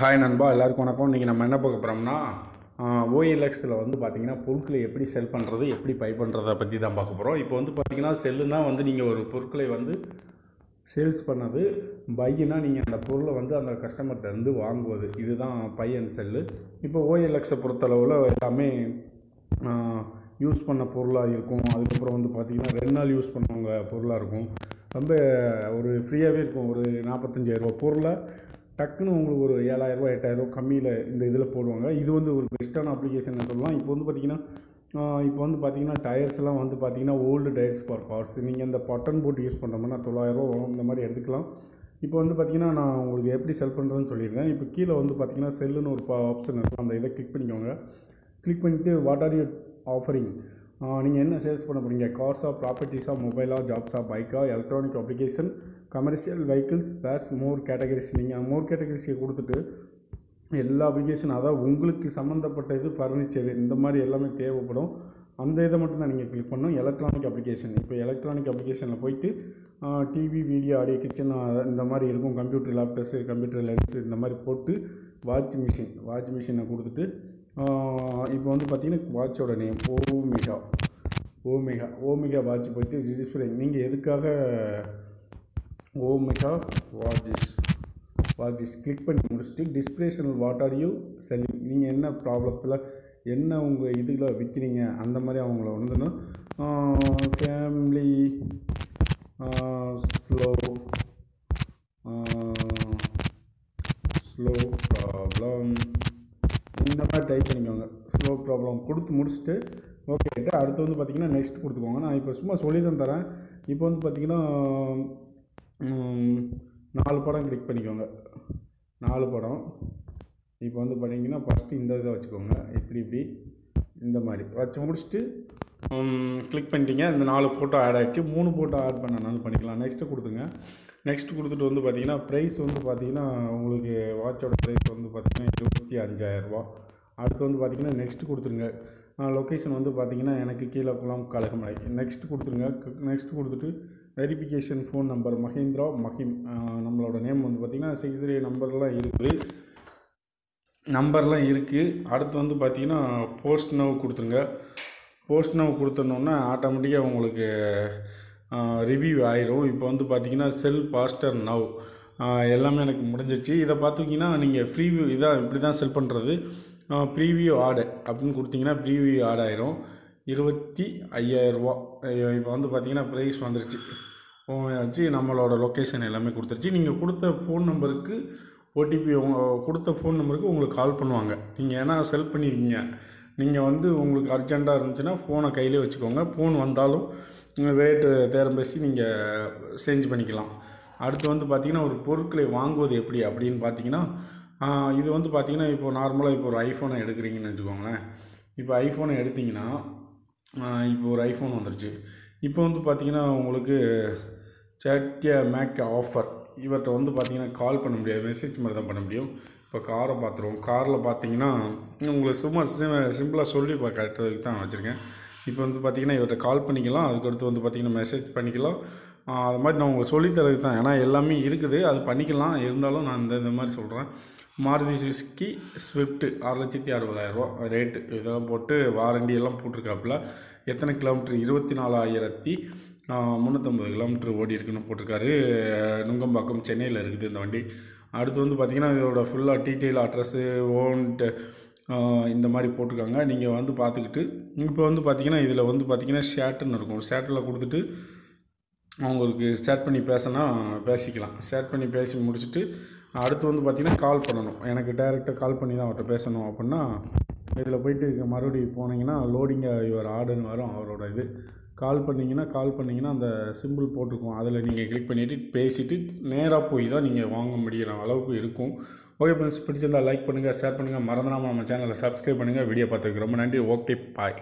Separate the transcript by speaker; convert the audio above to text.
Speaker 1: Hi நண்பா எல்லாருக்கும் வணக்கம். இன்றைக்கி நம்ம என்ன பார்க்க போகிறோம்னா ஓஎல்எக்ஸில் வந்து பார்த்திங்கன்னா பொருட்களை எப்படி செல் பண்ணுறது எப்படி பை பண்ணுறதை பற்றி தான் பார்க்க போகிறோம் இப்போ வந்து பார்த்திங்கன்னா செல்லுனா வந்து நீங்கள் ஒரு பொருட்களை வந்து சேல்ஸ் பண்ணது பையினா நீங்கள் அந்த பொருளை வந்து அந்த கஸ்டமர்கிட்ட இருந்து வாங்குவது. இதுதான் பை அண்ட் செல்லு இப்போ ஓஎல்எக்ஸை பொறுத்தளவில் எல்லாமே யூஸ் பண்ண பொருளாக இருக்கும். அதுக்கப்புறம் வந்து பார்த்திங்கன்னா ரெண்டு நாள் யூஸ் பண்ணவங்க பொருளாக இருக்கும். ரொம்ப ஒரு ஃப்ரீயாகவே இருக்கும். ஒரு நாற்பத்தஞ்சாயிரரூபா பொருளை டக்குன்னு உங்களுக்கு ஒரு ஏழாயிரரூவா எட்டாயிரரூவா கம்மியில் இந்த இதில் போடுவாங்க. இது வந்து ஒரு பெஸ்ட்டான அப்ளிகேஷன் சொல்லலாம். இப்போ வந்து பார்த்திங்கன்னா இப்போ வந்து பார்த்தீங்கன்னா டயர்ஸ் எல்லாம் வந்து பார்த்தீங்கன்னா ஓல்டு டயர்ஸ் ஃபார் கார்ஸ் நீங்கள் இந்த பட்டன் போட்டு யூஸ் பண்ணுறோம்னா தொள்ளாயிரரூவா வரும் இந்த மாதிரி எடுத்துக்கலாம். இப்போ வந்து பார்த்தீங்கன்னா நான் உங்களுக்கு எப்படி செல் பண்ணுறதுன்னு சொல்லியிருந்தேன் இப்போ கீழே வந்து பார்த்தீங்கன்னா செல்லுன்னு ஒரு ஆப்ஷன் இருக்கும் அந்த இதை கிளிக் பண்ணிக்கோங்க. கிளிக் பண்ணிவிட்டு வாட் ஆர் யூ ஆஃபரிங் நீங்கள் என்ன சேல்ஸ் பண்ண போகிறீங்க கார்ஸாக ப்ராப்பர்ட்டிஸாக மொபைலாக ஜாப்ஸா பைக்கா electronic application commercial vehicles base more categories நீங்கள் மோர் கேட்டகரிஸை கொடுத்துட்டு எல்லா அப்ளிகேஷன் அதாவது உங்களுக்கு சம்மந்தப்பட்ட இது ஃபர்னிச்சர் இந்த மாதிரி எல்லாமே தேவைப்படும். அந்த இதை மட்டும் தான் நீங்கள் கிளிக் பண்ணணும். எலக்ட்ரானிக் அப்ளிகேஷன் இப்போ எலக்ட்ரானிக் அப்ளிகேஷனில் போயிட்டு டிவி வீடியோ ஆடியோ கிச்சன் இந்த மாதிரி இருக்கும். கம்ப்யூட்டர் லேப்டாப்ஸு கம்ப்யூட்டர் லென்ஸு இந்த மாதிரி போட்டு வாட்ச் மிஷின் வாட்ச் மிஷினை கொடுத்துட்டு இப்போ வந்து பார்த்தீங்கன்னா வாட்சோட name Omega Omega Omega watch போயிட்டு ரிஜிஸ்டர் நீங்கள் எதுக்காக ஓமேகா வாஜிஸ் வாஜிஸ் கிளிக் பண்ணி முடிச்சுட்டு டிஸ்பிளேஷனல் வாட் ஆர் யூ செல்லிங் நீங்கள் என்ன ப்ராப்ளத்தில் என்ன உங்கள் இதில் விற்கிறீங்க அந்த மாதிரி அவங்கள வந்துன்னா ஃபேமிலி ஸ்லோ ஸ்லோ ப்ராப்ளம் இந்த மாதிரி டைப் பண்ணிக்கோங்க. ஸ்லோ ப்ராப்ளம் கொடுத்து முடிச்சுட்டு ஓகே அடுத்து வந்து பார்த்திங்கன்னா நெக்ஸ்ட் கொடுத்துக்கோங்க. நான் இப்போ சும்மா சொல்லி தான் தரேன். இப்போ வந்து பார்த்திங்கன்னா நாலு படம் கிளிக் பண்ணிக்கோங்க. நாலு படம். இப்போ வந்து பார்த்தீங்கன்னா ஃபஸ்ட்டு இந்த இதை வச்சுக்கோங்க. இப்படி இப்படி இந்த மாதிரி. வச்சு முடிச்சுட்டு கிளிக் பண்ணிட்டீங்க. இந்த நாலு ஃபோட்டோ ஆட் ஆகிடுச்சு மூணு ஃபோட்டோ ஆட் பண்ணனாலும் பண்ணிக்கலாம். நெக்ஸ்ட்டு கொடுத்துங்க நெக்ஸ்ட் கொடுத்துட்டு வந்து பார்த்தீங்கன்னா ப்ரைஸ் வந்து பார்த்தீங்கன்னா உங்களுக்கு வாட்சோட ப்ரைஸ் வந்து பார்த்தீங்கன்னா இருபத்தி அஞ்சாயிரரூபா அடுத்து வந்து பார்த்தீங்கன்னா நெக்ஸ்ட் கொடுத்துருங்க. லொக்கேஷன் வந்து பார்த்தீங்கன்னா எனக்கு கீழே குளம் கழகமலை நெக்ஸ்ட் கொடுத்துருங்க. நெக்ஸ்ட் கொடுத்துட்டு verification phone number Mahendra Mahim நம்மளோட நேம் வந்து பார்த்திங்கன்னா சிக்ஸ் த்ரீ நம்பர்லாம் இருக்குது நம்பர்லாம் இருக்குது அடுத்து வந்து பார்த்திங்கன்னா போஸ்ட் நவ் கொடுத்துருங்க. போஸ்ட் நவ் கொடுத்துனோன்னா ஆட்டோமேட்டிக்காக உங்களுக்கு ரிவ்யூ ஆயிரும். இப்போ வந்து பார்த்திங்கன்னா செல் பாஸ்டர் நவ் எல்லாமே எனக்கு முடிஞ்சிருச்சு. இதை பார்த்துக்கிங்கன்னா நீங்கள் ஃப்ரீவியூ இதான் இப்படி தான் செல் பண்ணுறது ப்ரீவியூ ஆடு அப்படின்னு கொடுத்தீங்கன்னா ப்ரீவியூ ஆட் ஆயிரும். இருபத்தி ஐயாயிரரூபா இப்போ வந்து பார்த்திங்கன்னா ப்ரைஸ் வந்துருச்சு. வச்சு நம்மளோட லொக்கேஷன் எல்லாமே கொடுத்துருச்சு. நீங்கள் கொடுத்த ஃபோன் நம்பருக்கு ஓடிபி கொடுத்த ஃபோன் நம்பருக்கு உங்களுக்கு கால் பண்ணுவாங்க. நீங்கள் ஏன்னா செல் பண்ணியிருக்கீங்க நீங்கள் வந்து உங்களுக்கு அர்ஜெண்ட்டாக இருந்துச்சுன்னா ஃபோனை கையிலே வச்சுக்கோங்க. ஃபோன் வந்தாலும் ரேட்டு தேரம் பேசி நீங்கள் சேஞ்ச் பண்ணிக்கலாம். அடுத்து வந்து பார்த்திங்கன்னா ஒரு பொருட்களை வாங்குவது எப்படி அப்படின்னு பார்த்தீங்கன்னா இது வந்து பார்த்திங்கன்னா இப்போ நார்மலாக இப்போ ஒரு ஐஃபோனை எடுக்கிறீங்கன்னு வச்சுக்கோங்களேன். இப்போ ஐஃபோனை எடுத்திங்கன்னா இப்போ ஒரு ஐஃபோன் வந்துருச்சு. இப்போ வந்து பார்த்திங்கன்னா உங்களுக்கு சேட்டிய மேக் ஆஃபர். இவர்கிட்ட வந்து பார்த்திங்கன்னா கால் பண்ண முடியாது மெசேஜ் மாதிரி தான் பண்ண முடியும். இப்போ காரை பார்த்துருவோம் காரில் பார்த்தீங்கன்னா உங்களுக்கு சும்மா சிம் சிம்பிளாக சொல்லி கட்டுறதுக்கு தான் வச்சுருக்கேன். இப்போ வந்து பார்த்திங்கன்னா இவர்கிட்ட கால் பண்ணிக்கலாம். அதுக்கடுத்து வந்து பார்த்திங்கன்னா மெசேஜ் பண்ணிக்கலாம். அது மாதிரி நான் உங்களுக்கு சொல்லித்தரதுக்கு தான். ஏன்னா எல்லாமே இருக்குது. அது பண்ணிக்கலாம். இருந்தாலும் நான் இந்த இந்த மாதிரி சொல்கிறேன் மாருதி சுசுக்கி ஸ்விஃப்ட்டு ஆறு லட்சத்தி அறுபதாயிரரூவா ரேட்டு இதெல்லாம் போட்டு வாரண்டி எல்லாம் போட்டிருக்காப்புல. எத்தனை கிலோமீட்டர் இருபத்தி நாலாயிரத்தி முந்நூற்றம்பது கிலோமீட்டர் ஓடி இருக்குன்னு போட்டிருக்காரு. நுங்கம்பாக்கம் சென்னையில் இருக்குது இந்த வண்டி. அடுத்து வந்து பார்த்திங்கன்னா இதோட ஃபுல்லாக டீட்டெயில் அட்ரஸ்ஸு ஓன்ட்டு இந்த மாதிரி போட்டிருக்காங்க. நீங்கள் வந்து பார்த்துக்கிட்டு இப்போ வந்து பார்த்திங்கன்னா இதில் வந்து பார்த்திங்கன்னா ஷேட்டுன்னு இருக்கும். ஷேட்டில் கொடுத்துட்டு அவங்களுக்கு ஷேட் பண்ணி பேசினா பேசிக்கலாம். ஷேர் பண்ணி பேசி முடிச்சுட்டு அடுத்து வந்து பார்த்திங்கன்னா கால் பண்ணணும். எனக்கு டைரெக்டாக கால் பண்ணி தான் அவர்கிட்ட பேசணும் அப்படின்னா இதில் போயிட்டு மறுபடியும் போனீங்கன்னா லோடிங்காக இவர் ஆர்டர்னு வரும் அவரோட இது. கால் பண்ணிங்கன்னா கால் பண்ணிங்கன்னா அந்த சிம்பிள் போட்டிருக்கோம். அதில் நீங்கள் கிளிக் பண்ணிவிட்டு பேசிவிட்டு நேராக போய் தான் நீங்கள் வாங்க முடிகிற அளவுக்கு இருக்கும். ஓகே ஃப்ரெண்ட்ஸ் பிடிச்சிருந்தால் லைக் பண்ணுங்கள் ஷேர் பண்ணுங்கள் மறந்துடாமல் நம்ம சேனலை சப்ஸ்கிரைப் பண்ணுங்கள் வீடியோ பார்த்துக்கு ரொம்ப நன்றி. Okay bye